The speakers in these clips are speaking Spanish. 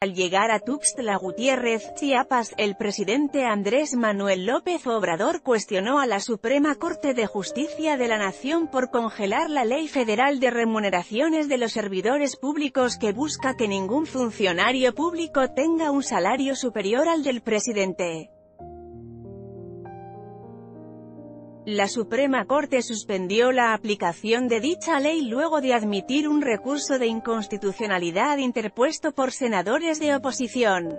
Al llegar a Tuxtla Gutiérrez, Chiapas, el presidente Andrés Manuel López Obrador cuestionó a la Suprema Corte de Justicia de la Nación por congelar la Ley Federal de Remuneraciones de los Servidores Públicos que busca que ningún funcionario público tenga un salario superior al del presidente. La Suprema Corte suspendió la aplicación de dicha ley luego de admitir un recurso de inconstitucionalidad interpuesto por senadores de oposición.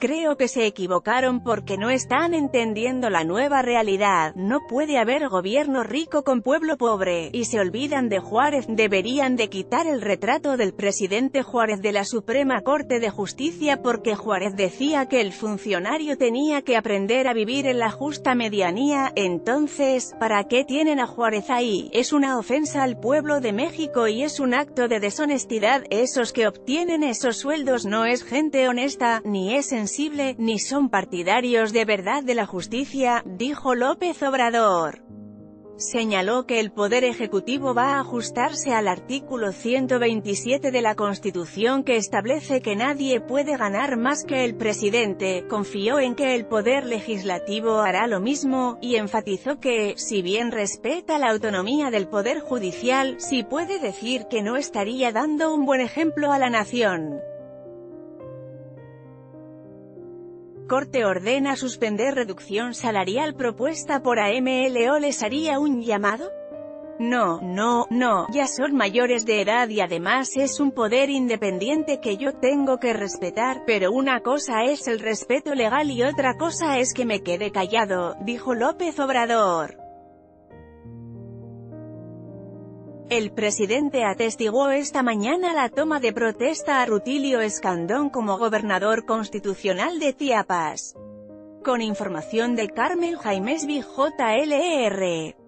Creo que se equivocaron porque no están entendiendo la nueva realidad, no puede haber gobierno rico con pueblo pobre, y se olvidan de Juárez, deberían de quitar el retrato del presidente Juárez de la Suprema Corte de Justicia porque Juárez decía que el funcionario tenía que aprender a vivir en la justa medianía, entonces, ¿para qué tienen a Juárez ahí? Es una ofensa al pueblo de México y es un acto de deshonestidad, esos que obtienen esos sueldos no es gente honesta, ni es en ni son partidarios de verdad de la justicia, dijo López Obrador. Señaló que el Poder Ejecutivo va a ajustarse al artículo 127 de la Constitución que establece que nadie puede ganar más que el presidente, confió en que el Poder Legislativo hará lo mismo, y enfatizó que, si bien respeta la autonomía del Poder Judicial, sí puede decir que no estaría dando un buen ejemplo a la nación. Corte ordena suspender reducción salarial propuesta por AMLO ¿les haría un llamado? No, no, no, ya son mayores de edad y además es un poder independiente que yo tengo que respetar, pero una cosa es el respeto legal y otra cosa es que me quede callado, dijo López Obrador. El presidente atestiguó esta mañana la toma de protesta a Rutilio Escandón como gobernador constitucional de Chiapas. Con información de Carmel Jaimes JLR.